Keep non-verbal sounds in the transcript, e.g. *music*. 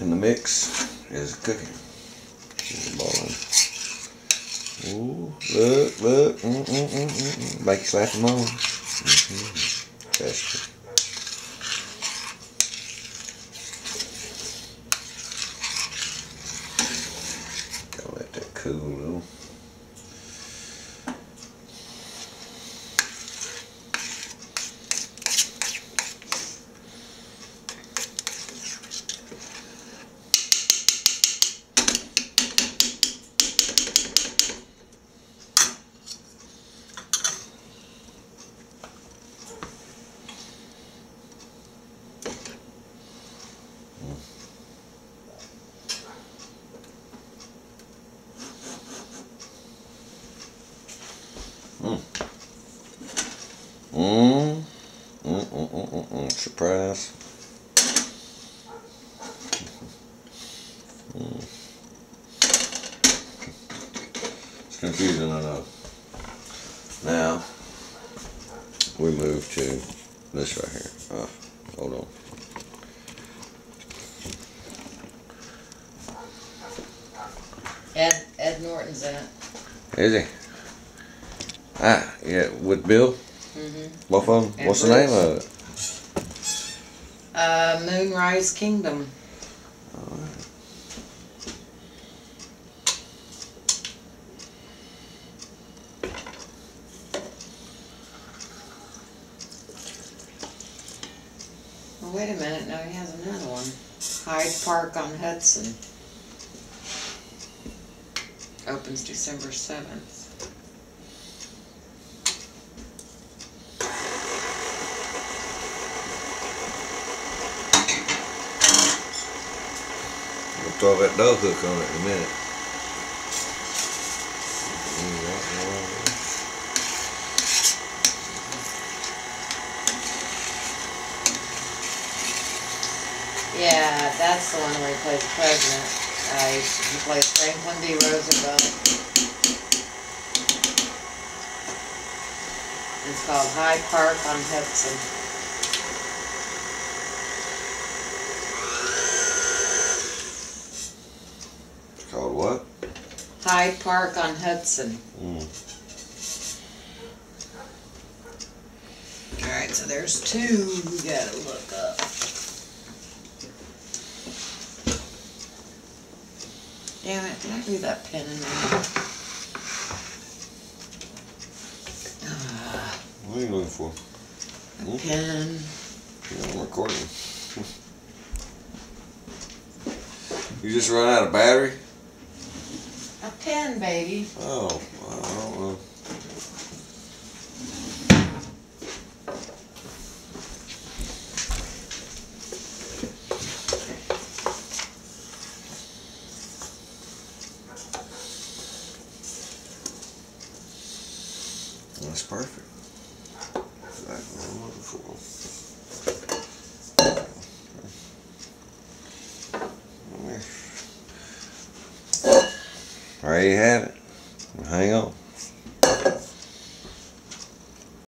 in the mix is cooking. It's boiling. Ooh, look, look. Mm, mm, mm, mm, mm. Make you slap them on. That's good. Gotta let that cool Mm. Mm. Mm, mm, mm, mm, mm. Surprise. Mm. It's confusing, I know. Now, we move to this right here. Oh, hold on. Ed Ed Norton's in it. Is he? Ah, yeah, with Bill? Mm-hmm. Both of them? And What's the name of it? Uh, Moonrise Kingdom. Well, wait a minute. No, he has another one. Hyde Park on Hudson. Opens December 7th. Throw that dog hook on it in a minute. Yeah, that's the one where he plays the president. Uh, he, he plays Franklin D. Roosevelt. It's called Hyde Park on Hudson. It's called what? Hyde Park on Hudson. Mm. Alright, so there's two we gotta look up. Damn it, did I leave that pen in there? Ah, What are you looking for? a pen. Yeah, I'm recording. *laughs* you just run out of battery? Pen, baby. Oh, don't know. Uh, that's perfect. Exactly what I'm looking for. There you have it. Hang on.